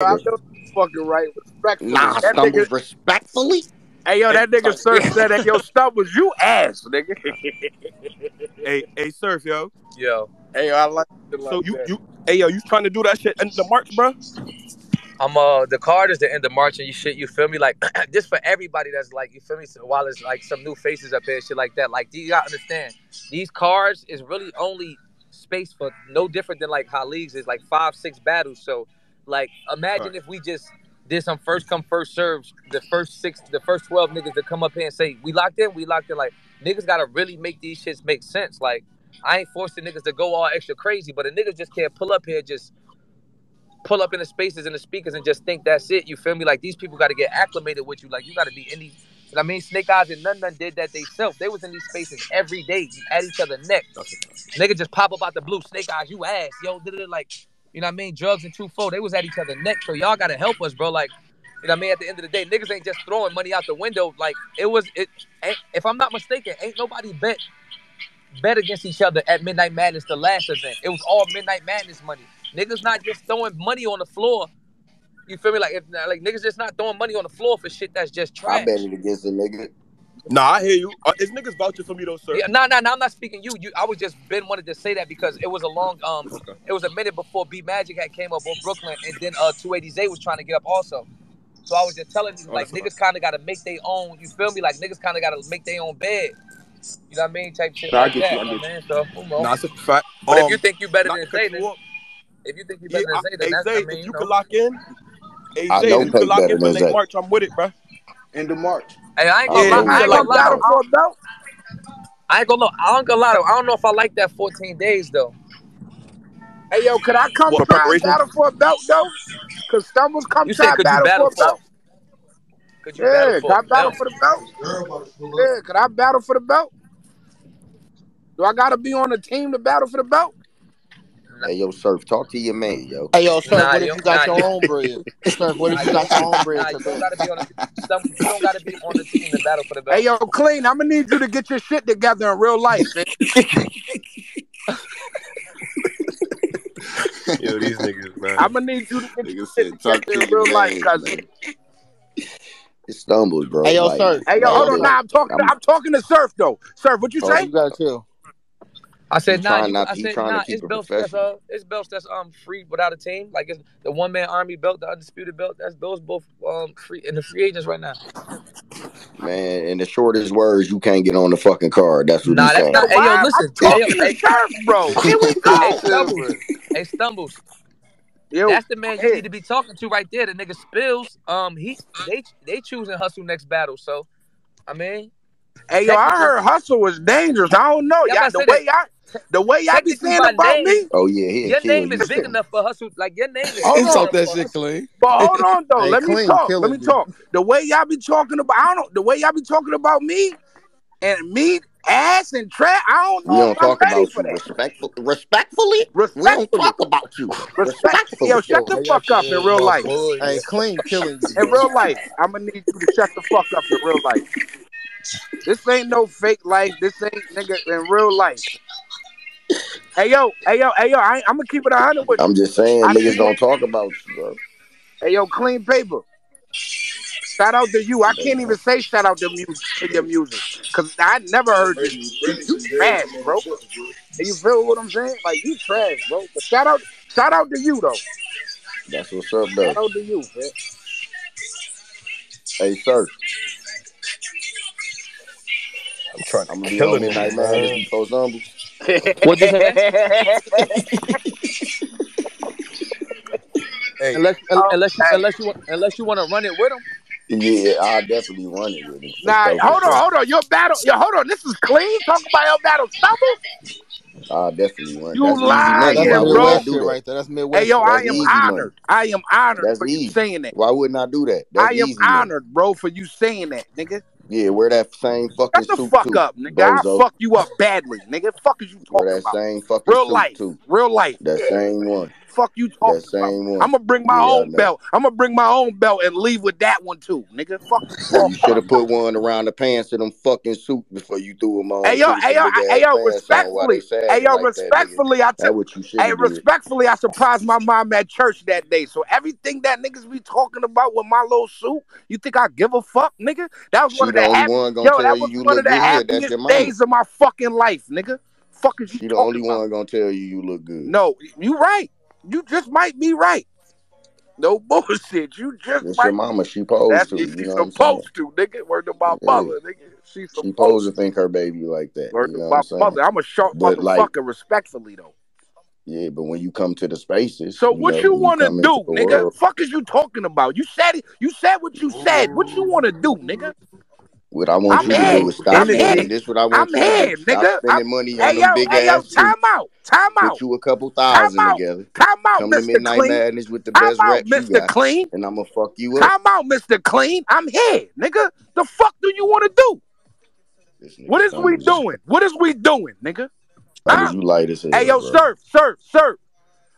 I know you fucking right. Respectfully. Nah, that stumbles nigga, respectfully. hey yo, that nigga sir said that your stumbles, you ass, nigga. Hey, hey, surf, yo. Yo, hey, yo, I like it like So you, that. you, hey, yo, you trying to do that shit in the March, bro? I'm uh the card is the end of March and you shit. You feel me? Like just for everybody that's like you feel me. So while it's like some new faces up here, and shit like that. Like do you gotta understand, these cards is really only space for no different than like how leagues is like five six battles. So like imagine Right. if we just did some first come first serves. The first six, the first twelve niggas that come up here and say we locked in, we locked in. Like niggas gotta really make these shits make sense. Like I ain't forcing niggas to go all extra crazy, but a niggas just can't pull up here just pull up in the spaces and the speakers and just think that's it. You feel me? Like these people got to get acclimated with you. Like you got to be in these. I mean, Snake Eyes and None None did that they self. They was in these spaces every day at each other neck. Nigga just pop up out the blue. Snake Eyes, you ass, yo. Like you know what I mean? Drugs and two four. They was at each other neck. So y'all got to help us, bro. Like. You know what I mean? At the end of the day, niggas ain't just throwing money out the window. Like it was, it. If I'm not mistaken, ain't nobody bet bet against each other at Midnight Madness the last event. It was all Midnight Madness money. Niggas not just throwing money on the floor. You feel me? Like if like niggas just not throwing money on the floor for shit that's just I trash. bet it against a nigga. Nah, I hear you. Uh, is niggas vouching for me though, sir? Yeah, nah, nah, nah, I'm not speaking you. You I was just been wanted to say that because it was a long um Okay. it was a minute before B Magic had came up on Brooklyn and then uh 280Z was trying to get up also. So I was just telling you Oh, like that's niggas kinda gotta make their own, you feel me? Like niggas kinda gotta make their own bed. You know what I mean? Type shit Nah, I like get that, you, I you get man. So who knows? Nah, it's a fact. but if Um, you think you better than to cut Zay, you if you think you Yeah, better I, than Zay, then hey that's Zay, I if mean, you you could know. lock in, hey I Zay, don't if you think could lock in for than late March, I'm with it, bro. End of March. Hey, I ain't gonna Yeah, lie. I I ain't ain't gonna gonna lie. battle for a belt. I ain't gonna lie. I don't gonna lie. I don't know if I like that 14 days though. Hey yo, could I come What try and battle for a belt though? Cause Stumbles come You try said you battle battle for a for? belt. Could you battle Yeah, for could I a battle for the belt? Yeah, could I battle for the belt? Do I gotta be on the team to battle for the belt? Hey, yo, Surf, talk to your man, yo. Hey yo, Surf, Nah, what you if you got nah your you own bread? Surf, what if you you got your own bread nah you don't gotta be on the some you don't gotta be on the team to battle for the Hey yo, Qleen. I'm gonna need you to get your shit together in real life. man. Yo, these niggas, man. I'm gonna need you to get your shit together to in your real life, man, cousin. It stumbles, bro. Hey yo, Like, Surf. Hey yo, hold on. man, Surf. Now I'm talking. I'm, I'm talking to Surf though. Surf, what you oh, say? You gotta chill. I said nah trying you not, I he said trying to nah it's it belts that's professional. uh it's belts that's um free without a team. Like it's the one man army belt, the undisputed belt, that's those both um free in the free agents right now. Man, in the shortest words, you can't get on the fucking card. That's what Nah, he's that's Yo, saying. not hey yo, why? I'm listen. Hey yo, hey, Surf, bro. Here we hey go. Stumbles. Hey Stumbles. Yo, That's the man you need to be talking to right there. The nigga Spills. Um, he they they choosing hustle next battle. So I mean, Hey yo, I heard hustle was dangerous. I don't know. yeah, Y'all the way y'all the way y'all be saying about name, me. Oh, yeah, he'll your kill name is you, big enough for hustle. Like your name is Hold big Talk on. that shit clean. But hold on though. Hey, Let me talk. Let me me. talk. The way y'all be talking about, I don't know. The way y'all be talking about me and me, ass and trap. I don't know. We don't if I'm talk ready about for you that. respectful, respectfully. We don't talk about you respect. Yo, respectfully. shut the fuck up in real life. hey, clean killing you, In real life, I'm gonna need you to shut the fuck up in real life. This ain't no fake life. This ain't nigga in real life. Hey yo, hey yo, hey yo. I, I'm gonna keep it a hundred with you. I'm just saying, I niggas don't talk about you, bro. Hey yo, Qleen Paper. Shout out to you. I can't even say shout out to music to your music because I never heard you. You trash, bro. And you feel what I'm saying? Like you trash, bro. But shout out, shout out to you though. That's what's up, bro. Shout out to you, man. Hey, Surf, I'm trying to I'm gonna be kill on a Midnight nigga, Madness man. before Stumbles. What'd you say? Hey, Unless oh, unless you hey. unless you want unless you want to run it with him. Yeah, I'll definitely run it with him. Nah, sure, hold on, sure. hold on. Your battle, yo, hold on. This is clean. Talk about your battle stumble. I'll definitely run. You That's easy Nah, money. that's Why lying, wouldn't I bro. Do that? right there. That's Midwest. Hey yo, shit I am there. easy money. honored. I am honored That's for you easy. saying that. Why wouldn't I do that? I am easy money. honored, bro, for you saying that, nigga. Yeah, wear that same fucking Shut the suit fuck too, up, nigga. I bozo. fuck you up badly, nigga. Fuck is you Wear that about? same fucking Real suit life, too. real life. That same one. Fuck you talking That one. I'm gonna bring my Yeah, own belt. I'm gonna bring my own belt and leave with that one too, nigga. Fuck you should have put one around the pants of them fucking suits before you threw them on. Hey yo, hey yo, hey yo, pants on while respectfully, hey yo, like that, respectfully, I That's took. Hey, did. respectfully, I surprised my mom at church that day. So everything that niggas be talking about with my little suit, you think I give a fuck, nigga? That was She one of the happy, one gonna yo, tell that you was you one look of the. That's happiest days of my fucking life, nigga. Fuck is you She the only about? one gonna tell you you look good. No, you right. You just might be right. No bullshit. You just It's your mama. She posed That's to. if You she's know supposed to, nigga. Word to my Yeah. mother, nigga. She's She supposed posed to. to think her baby like that. Word You to know what my I'm mother. I'm a sharp But like, motherfucker, respectfully though. yeah, but when you come to the spaces, So you what know, you want to do, the nigga? world, Fuck is you talking about? You said it. You said what you said. What you want to do, nigga? What I want I'm you to here. do is stop I'm spending. here. This what I want I'm you to here, do. Stop nigga. I'm, spending money on hey them big hey yo, ass time suits. out, time out. Put you a couple time thousand out, together. time out, Come to Mister Midnight Clean. Madness with the Time best out, reps you Mister got, Clean. and I'm gonna fuck you up. Time out, Mister Clean. I'm here, nigga. The fuck do you want to do? What is we doing? What is we doing, nigga? Huh? you light as Hey yo, surf, surf, surf.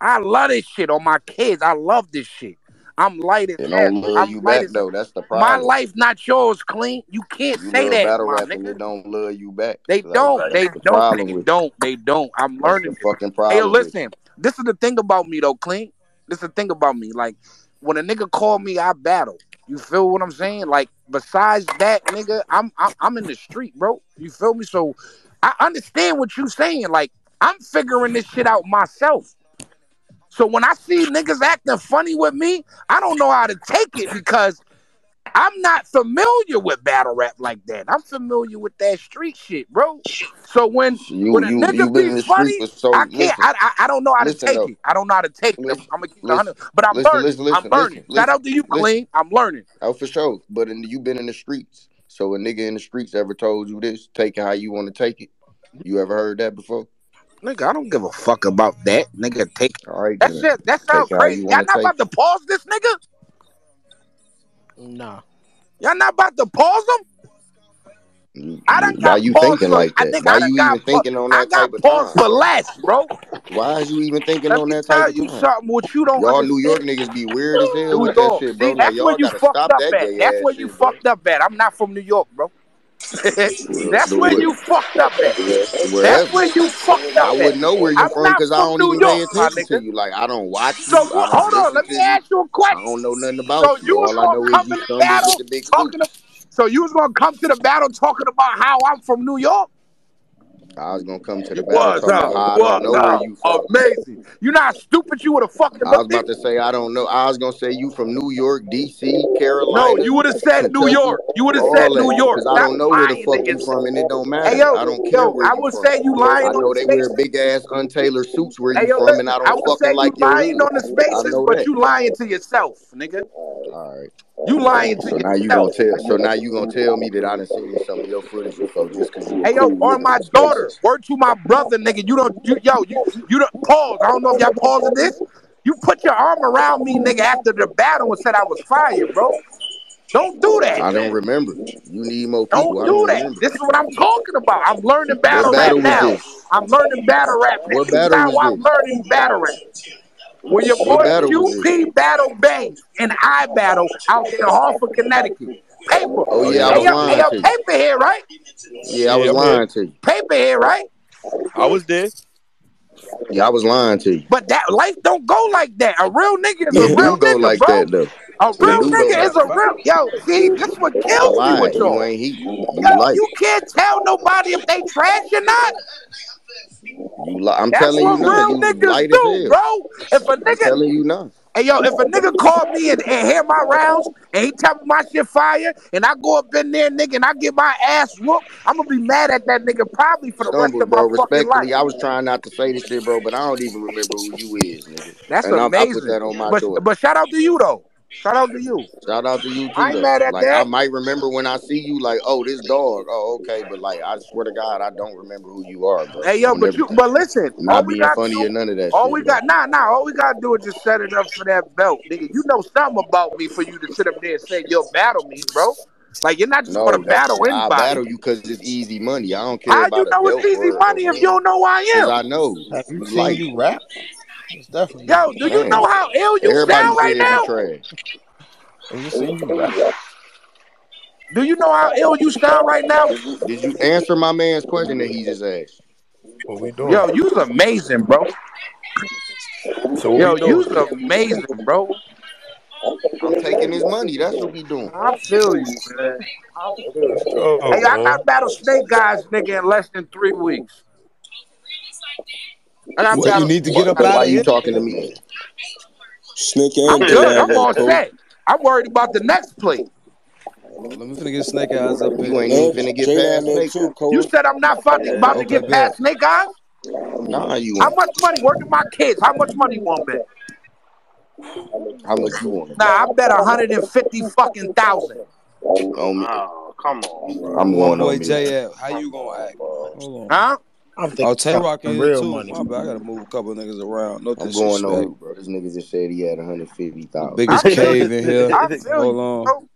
I love this shit on my kids. I love this shit. I'm light as hell. don't I'm you back as though. That's the problem. my life, not yours, Qleen. You can't You say that, battle my rap and they don't love you back. They don't. They the don't. They with don't. They don't. I'm. That's learning fucking Hey, problem with listen. This is the thing about me though, Qleen. This is the thing about me. Like when a nigga call me, I battle. You feel what I'm saying? Like besides that, nigga, I'm I'm, I'm in the street, bro. You feel me? So I understand what you're saying. Like I'm figuring this shit out myself. So when I see niggas acting funny with me, I don't know how to take it because I'm not familiar with battle rap like that. I'm familiar with that street shit, bro. So when You when a you nigga be funny, so I can't. listen, I, I I don't know how to take though. it. I don't know how to take it. I'm, gonna keep it listen, 100. But I'm listen, learning. listen, I'm learning. listen, Shout out to you. Qleen. I'm learning. Oh, for sure. But in, you been in the streets. So a nigga in the streets ever told you this? Take it how you want to take it. You ever heard that before? Nigga, I don't give a fuck about that. Nigga, take All right, that then. shit. That Take sounds crazy. you Y'all not take about to pause this nigga? Nah. Y'all not about to pause him? Mm, mm, you- I you- done Why got you thinking for. like I that? think Why I you even got. pa- thinking on that type got of paused time? for less, bro. Why is you even thinking Let on that type of you time? something. What you don't Y'all New York niggas be weird as hell New with that shit, bro. See, Like that's where y'all you fucked up that at. gay That's ass where you shit, bro. fucked up at. I'm not from New York, bro. That's where you fucked up at. That's where you fucked I up at. wouldn't know where you I'm from because I don't New even pay York, attention to you. Like I don't watch So you. I hold on, let me ask you a question. I don't know nothing So about you. you was All I know gonna is come you to the battle with the big talking to, so you was gonna come to the battle talking about how I'm from New York? I was gonna come to the You battle was, about uh, how I You don't was, know where uh, you from. Amazing. You not stupid, you would have fucking I was about to say I don't know. I was gonna say you from New York, DC, Carolina. No, you would have said New York. You would have said New. York. I don't know where the fuck you from, and it don't matter. Hey yo, I don't care yo, where I you would from. say you lying I on know the they wear big ass untailored suits where Hey you yo, from, and I listen, I don't would say fucking you like your lying on the spaces, but that. you lying to yourself, nigga. All right. You lying to So now you gonna tell. So now you gonna tell me that I didn't seen some of your footage before, just cause you Hey yo, on my daughter, word to my brother, nigga. You don't, you, yo, you, you don't pause. I don't know if y'all pausing this. You put your arm around me, nigga, after the battle and said I was fired, bro. Don't do that. I don't remember. You need more people. Don't do don't that. remember. This is what I'm talking about. I'm learning What battle rap now. this? I'm learning battle rap. This What is battle was I'm this? learning battle rap. When your boy battle? QP battle Bangs and I battle out in Hartford, Connecticut. Paper. Oh Oh yeah, yeah, I was yo, was hey lying to you. paper here, right? Yeah, I was lying to you. Paper here, right? I was there. Yeah, I was lying to you. But that life don't go like that. A real nigga is a It real go nigga, like bro. that though. A real do nigga is a real yo. See, this what That's a kills me with You y'all. ain't heat. You Yo, light. you can't tell nobody if they trash or not. You li- I'm That's telling you what now. real You niggas light do, bro. If a I'm nigga, telling you now. Hey yo, if a nigga call me and, and hear my rounds and he tell me my shit fire and I go up in there, nigga, and I get my ass whooped, I'm gonna be mad at that nigga probably for the rest Stumbled, of my bro. fucking life. Respectfully, I was trying not to say this shit, bro, but I don't even remember who you is, nigga. That's And I, I put amazing. that on my But daughter. but shout out to you though. Shout out to you. Shout out to you I too, ain't mad at Like I might remember when I see you, like, oh, this dog. Oh, okay, but like, I swear to God, I don't remember who you are, bro. Hey yo, but you but listen, I'm all not we being gotta funny or do, none of that all shit, we bro. got nah nah, all we gotta do is just set it up for that belt, nigga. You know something about me for you to sit up there and say you'll battle me, bro. Like you're not just gonna battle that battle I battle you because it's easy money. I don't care How you about a know it's easy money if you don't know who I am? I know Have you you seen light. you rap? It's definitely. Yo, do you know how ill you Everybody sound right now? trash. I just seen you rap. Do you know how ill you sound right now? Did you answer my man's question that he just asked? What we doing? Yo, you's amazing, bro. so Yo, you's amazing, bro. I'm taking his money. That's what we doing. I feel you, man. Let's go, Hey, I got battle Snake Eyes, nigga, in less than three weeks. I got What, you need to get up out of here? you talking to me? Snake I'm and good. I'm J-Ab all is set. I'm worried about the next play. Let me finna get Snake Eyes up You ain't even finna get past Snake. too, Cole. You said I'm not fucking about to Okay, get past snake eyes? Nah, you How much money? Working my kids. How much money you want bet? How much you want? Nah, I bet 150 fucking thousand. On me. Oh, come on, bro. I'm going boy on me. J-Ab, how you gonna act? Hold on. Huh? I'm thinking Oh, Tay Rock in some here real too. money. My bad. I gotta move a couple of niggas around. No I'm going on bro. This nigga just said he had 150,000. Biggest I cave in here. I feel Hold you, on.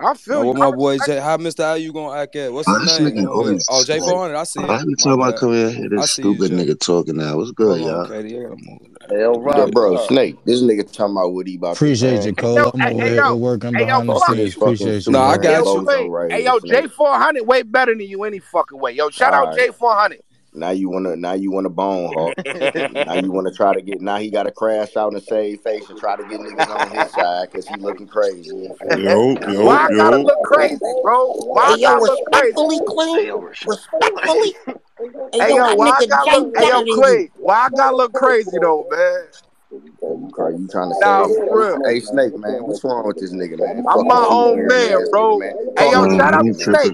Bro. I feel Now, you. what my boy respect J? How Mr. How you gonna act at? What's Oh, his name? nigga oh, Go ahead. Oh, J like, four hundred. I see it. every My time I bad. come here, this see you, stupid nigga talking now. What's good, y'all? Katie. I gotta move that. Hey, yo, Yeah, bro, up? Snake. This nigga talking about what he about Appreciate you, bang. Cole. Yo, I'm hey, over hey, here yo, working hey, yo, behind the. This scenes. fucking Appreciate you, super No, I bro. Hey, got you. bozo Hey, yo, Snake. J400 way better than you any fucking way. Yo, shout out Alright. J400. Now you wanna now you wanna bone hawk. Now you wanna try to get now he gotta crash out and save face and try to get niggas on his side because he looking crazy. You feel me? Yo, Why I yo, gotta look crazy, bro? Why I Hey yo, gotta look crazy? Clean. Hey, yo, Respectfully. Hey Hey, yo, yo, why I nigga gotta look? Hey, yo, better. Clay. Why I gotta look crazy though, man? You you trying to say Nah, for real. Hey Snake, man, what's wrong with this nigga, man? I'm Fuck my own weird man, bro. nigga, man. Hey, yo, shout out to. Snake.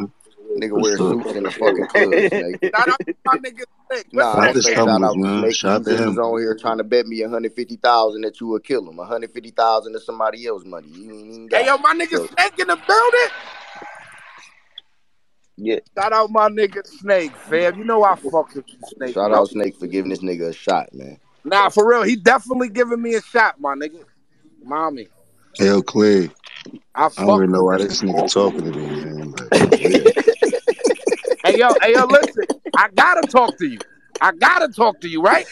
Tripping. Nigga What's wear suits in the fucking club, Snake. Shout out to my nigga Snake. Nah, Shout don't say shout out to man. Shout You to just was him. on here trying to bet me 150000 that you would kill him. 150000 is somebody else's money. You ain't even Hey, yo, my nigga So, Snake in the building. Yeah. Shout out my nigga Snake, fam. You know I fucks with you, Snake, shout bro. out Snake for giving this nigga a shot, man. Nah, for real. He definitely giving me a shot, my nigga. Mommy. Hell, Clay. I I don't even know why this nigga talking to me, man. Hey, yo, hey, yo, listen. I gotta talk to you. I gotta talk to you, right?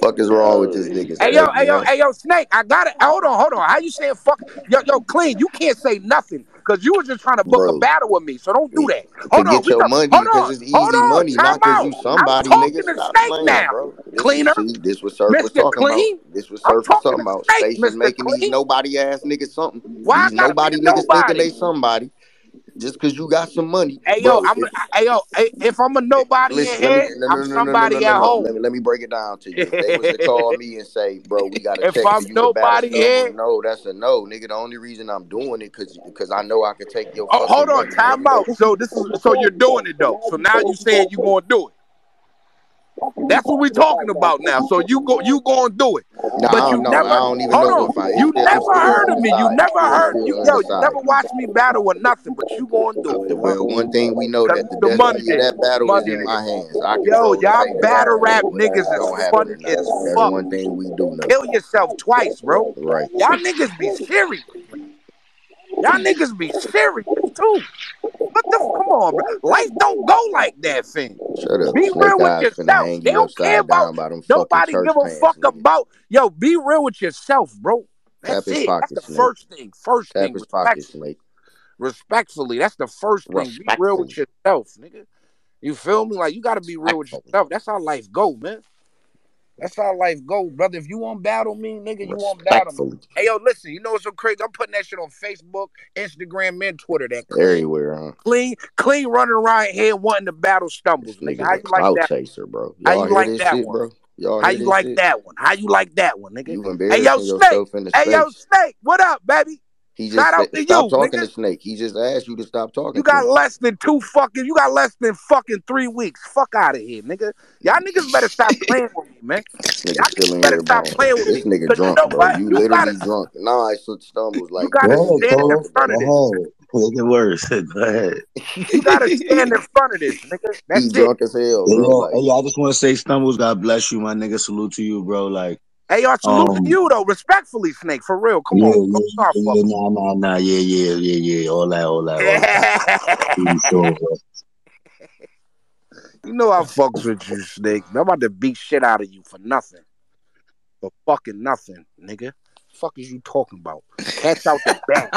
Fuck is wrong with this nigga Hey, yo, hey, yo, hey, yo, Snake. I gotta. Hold on, hold on. How you saying fuck? Yo, yo, Qleen. You can't say nothing because you were just trying to book a battle with me. So don't do that. to Hold on. get your money because it's easy money, not because you I'm somebody, talking nigga. to Stop Snake playing, now. bro. This Cleaner, was see, this was Surf was Mr. talking about. This was I'm Surf was talking about. Snake, Stations Mr. making these nobody ass niggas something. Why These nobody niggas thinking they somebody. Just because you got some money, Hey yo, bro. I'm If hey yo, if I'm a nobody listen, me here, no I'm no no no somebody at home. Let me let me break it down to you. If they was to call me and say, bro, we got a if check I'm for you to nobody here, no, that's a no, nigga. The only reason I'm doing it because because I know I can take your oh, hold on, money, time nigga. out. So this is so you're doing it though. So now you saying you gonna do it. That's what we're talking about now. So you go, you gonna do it, No, but you don't know. I never. don't even Hold know on, if I. You never still heard of me. You never heard you. Yo, you never watched me battle or nothing, but you gonna do Uh, it. one thing we know that the the money that battle money is in my hands. I Yo, y'all battle rap niggas is funny as That's fuck. one thing we do know. Kill yourself twice, bro. Right. Y'all niggas be serious. Y'all niggas be serious too. What the? Come on, bro. Life don't go like that, fam. Shut up. Be real with yourself. They don't care about. Nobody give a fuck nigga. about. Yo, be real with yourself, bro. That's his it. That's the Snake. first thing. First Tap thing. his Respect, pocket, Snake. respectfully. That's the first thing. Be real with yourself, nigga. You feel me? Like you gotta be real with yourself. That's how life go, man. That's how life go, brother. If you want battle me, nigga, you want battle me. Hey, yo, listen. You know what's so crazy? I'm putting that shit on Facebook, Instagram, and Twitter. That Qleen, Everywhere, huh? Qleen, Qleen running around here wanting to battle stumbles, This nigga. How you like that? chaser, bro. How Y'all you hear like that shit, one? bro? Y'all How you like shit? that one? How you like that one, nigga? You Hey, yo, Snake. yourself in the Hey, yo. Snake. What up, baby? He just Shout out to stop you, talking nigga. to Snake. He just asked you to stop talking You to got him. less than two fucking. You got less than fucking three weeks. Fuck out of here, nigga. Y'all niggas better stop playing with me, man. Y'all nigga still niggas in better stop bone. playing with This me. nigga Cause you drunk, know bro. what? You You literally gotta, drunk. Nah, it's stumbles you like gotta Go ahead, stand in Cole. front of this. Go ahead. Make it worse. Go ahead. You gotta stand in front of this, nigga. he That's it. drunk as hell, bro. yo, Like hey, yo, I just want to say, Stumbles, God bless you, my nigga. Salute to you, bro. Like, Hey, y'all salute to um, you though, respectfully, Snake. For real. Come yeah, on, yeah, don't yeah, nah, nah, nah, yeah, yeah, yeah, yeah, all that, all that, all that. You sure, bro. you know I fucks with you, Snake. I'm about to beat shit out of you for nothing. for fucking nothing, nigga. Fuck is you talking about? Cats out the bag.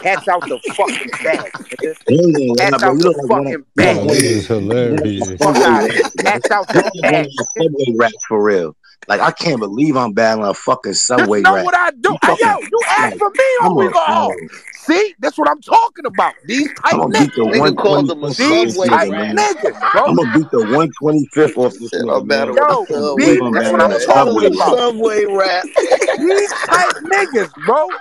Cats out the fucking bag, nigga. Yeah, yeah, Cats out the look like one of fucking bag. one nigga of is hilarious. Fuck out. Cats out the bag. subway raps for real. Like I can't believe I'm battling a fucking Just subway know rap. what I do. You Hey, fucking yo, you asked for me I'm on we a go home. See, that's what I'm talking about. These type I'm gonna beat the niggas. Nigga called him a 125th These this subway type rat. man. niggas, bro. I'm gonna beat the 125th off this Said nigga, I'm better man. with a Yo, Can't subway these, believe I'm that's what I'm rat. talking subway about. Subway rat. These type niggas, bro.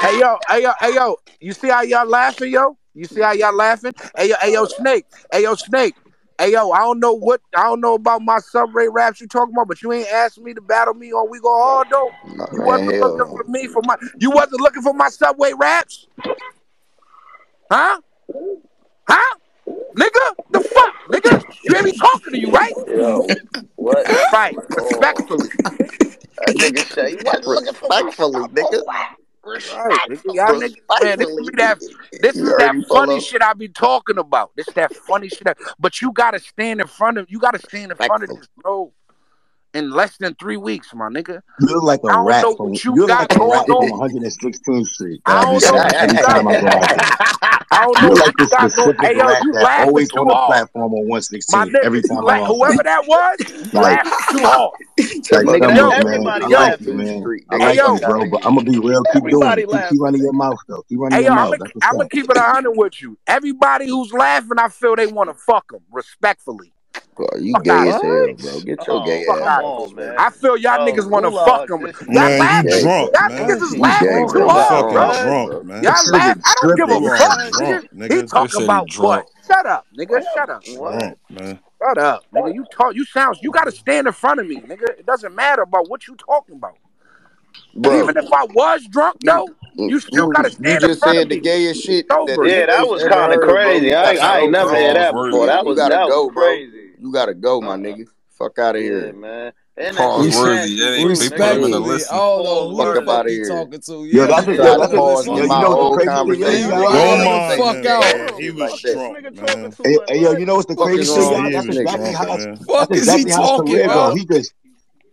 Hey yo, hey yo, hey yo. You see how y'all laughing, yo? You see how y'all laughing? Hey yo, hey yo, Snake. Hey yo, Snake. Hey yo, I don't know what I don't know about my subway raps you talking about, but you ain't asked me to battle me on We Go Hard though. Nah, You man, wasn't hell looking for me for my you wasn't looking for my subway raps? Huh? Huh? Nigga? The fuck? Nigga? You ain't me talking to you, right? Yo, what? Right. Oh, Respectfully. that nigga say you wasn't looking for my Respectfully, nigga. Rat. Right. Y'all niggas, man, this Respectfully, be that this is that funny shit I be talking about. This is that funny shit. That, but you gotta stand in front of you gotta stand in front of this bro in less than three weeks, my nigga. You look like I a don't rat know from what you you look got like a going rat from on. 116th Street I that I be don't know what you every got. time I go out there. I don't know You like you this got going. specific Hey yo, rat you that laughing always on the platform on My nigga, every time la- I'm whoever that was, you Like laughing too hard. like Nigga, Stumbles, Yo, man. everybody I yo, like laughing you, in the man. street, I nigga. hey like you, yo, bro. But. I'm gonna be real. Keep doing Everybody it. Keep, keep running your mouth though. Keep running hey your yo, I'm mouth. gonna I'm gonna keep it a hundred with you. Everybody who's laughing, I feel they want to fuck them respectfully. Bro, you Fuck gay out as hell, bro. Get your Oh, gay ass come out off of on, this here. nigga. man. I feel y'all Yo, niggas want to fuck them. this Y'all Man, you laughing. Gay, drunk, bro. Y'all man. niggas is You laughing You too bro. you What's hard, bro. with drunk, man. Y'all This laugh. I don't give a You tripping. are fuck, nigga. drunk, He nigga. talk This about drunk. what? Shut up, nigga. Shut up. Drunk, man. Shut up, nigga. You talk. You sound. You got to stand in front of me, nigga. It doesn't matter about what you talking about. Bro, Even if I was drunk, you though, you still you got to you stand in just front of said the me. gayest shit that Yeah, that was kind of crazy. I ain't, I ain't never bro. heard that before. That was that was go, crazy. You gotta go, my Uh, nigga. Fuck out of yeah, here. man. And that Pause shit Res- worthy. nasty It too, ain't, they put him in nigga. the Yeah. respectfully, I listen. don't know Pause who Fuck the up out of he here. talking to. Yo, Yeah, You that's he it. Yo, to tried to that's go it. the pause Yo, you know what's the whole crazy thing? Yo, Man, you know, y'all hold nigga. on, go hold on. Fuck you out. gay Hold and on. shit Who the like fuck this that. nigga talking Man. Hey, hey, yo, you know what's the crazy thing, is? That's exactly how. Fuck That's is he exactly how talking career go. about? He just,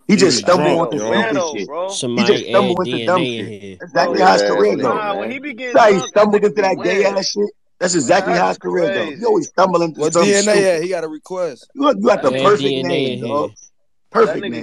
he He just stumbled drunk, the a onto y'all. stupid weirdo, shit. bro. He just stumbled add into dumb shit. That's exactly Bro, how Weird his career go, nah, when he man. be getting That's how he stumbled into that gay weird. ass shit. That's Like exactly how that's his career go. He always stumble into What something DNA at? stupid. He got a request. You got, you got the perfect DNA name, in dog. Perfect nigga name.